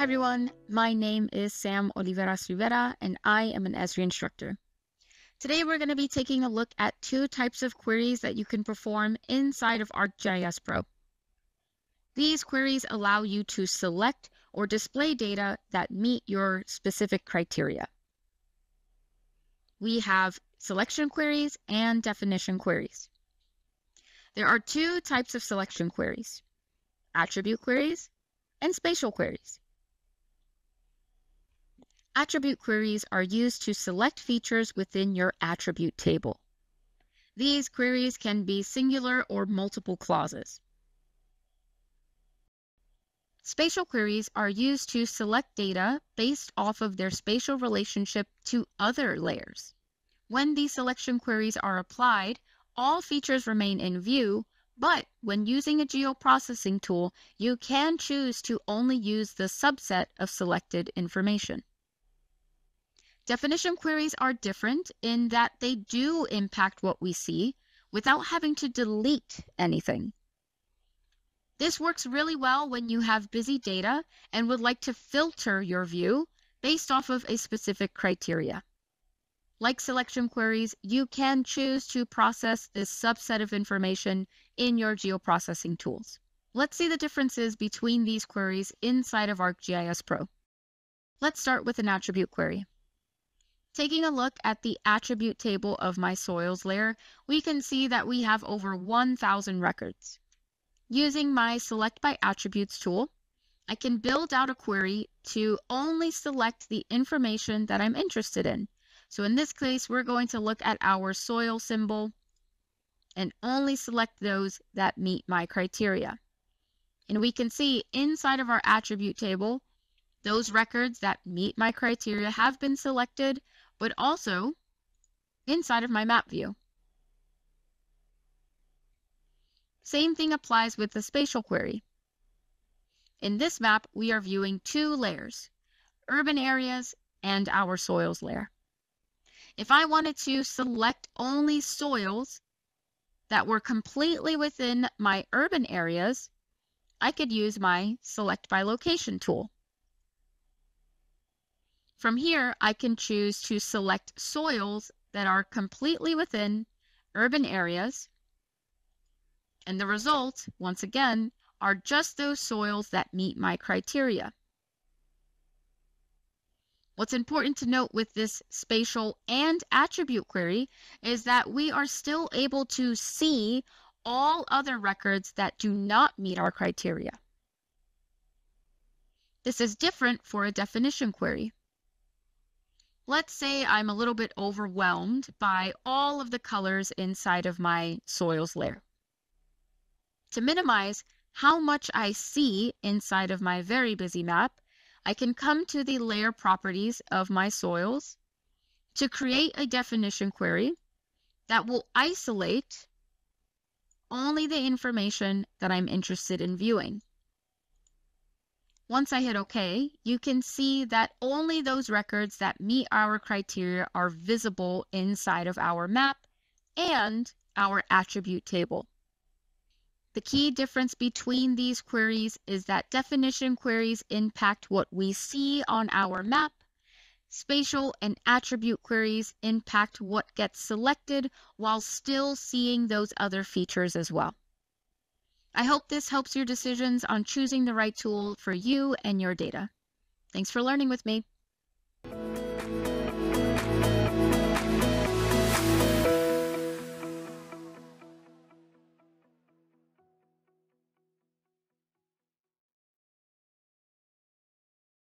everyone, my name is Sam Oliveras Rivera and I am an Esri instructor. Today we're going to be taking a look at two types of queries that you can perform inside of ArcGIS Pro. These queries allow you to select or display data that meet your specific criteria. We have selection queries and definition queries. There are two types of selection queries, attribute queries and spatial queries. Attribute queries are used to select features within your attribute table. These queries can be singular or multiple clauses. Spatial queries are used to select data based off of their spatial relationship to other layers. When these selection queries are applied, all features remain in view, but when using a geoprocessing tool, you can choose to only use the subset of selected information. Definition queries are different in that they do impact what we see without having to delete anything. This works really well when you have busy data and would like to filter your view based off of a specific criteria. Like selection queries, you can choose to process this subset of information in your geoprocessing tools. Let's see the differences between these queries inside of ArcGIS Pro. Let's start with an attribute query. Taking a look at the attribute table of my soils layer, we can see that we have over 1,000 records. Using my Select by Attributes tool, I can build out a query to only select the information that I'm interested in, so in this case, we're going to look at our soil symbol and only select those that meet my criteria. And we can see inside of our attribute table, those records that meet my criteria have been selected, but also inside of my map view. Same thing applies with the spatial query. In this map, we are viewing two layers, urban areas and our soils layer. If I wanted to select only soils that were completely within my urban areas, I could use my Select by Location tool. From here, I can choose to select soils that are completely within urban areas. And the result, once again, are just those soils that meet my criteria. What's important to note with this spatial and attribute query is that we are still able to see all other records that do not meet our criteria. This is different for a definition query. Let's say I'm a little bit overwhelmed by all of the colors inside of my soils layer. To minimize how much I see inside of my very busy map, I can come to the layer properties of my soils to create a definition query that will isolate only the information that I'm interested in viewing. Once I hit OK, you can see that only those records that meet our criteria are visible inside of our map and our attribute table. The key difference between these queries is that definition queries impact what we see on our map. Spatial and attribute queries impact what gets selected while still seeing those other features as well. I hope this helps your decisions on choosing the right tool for you and your data. Thanks for learning with me.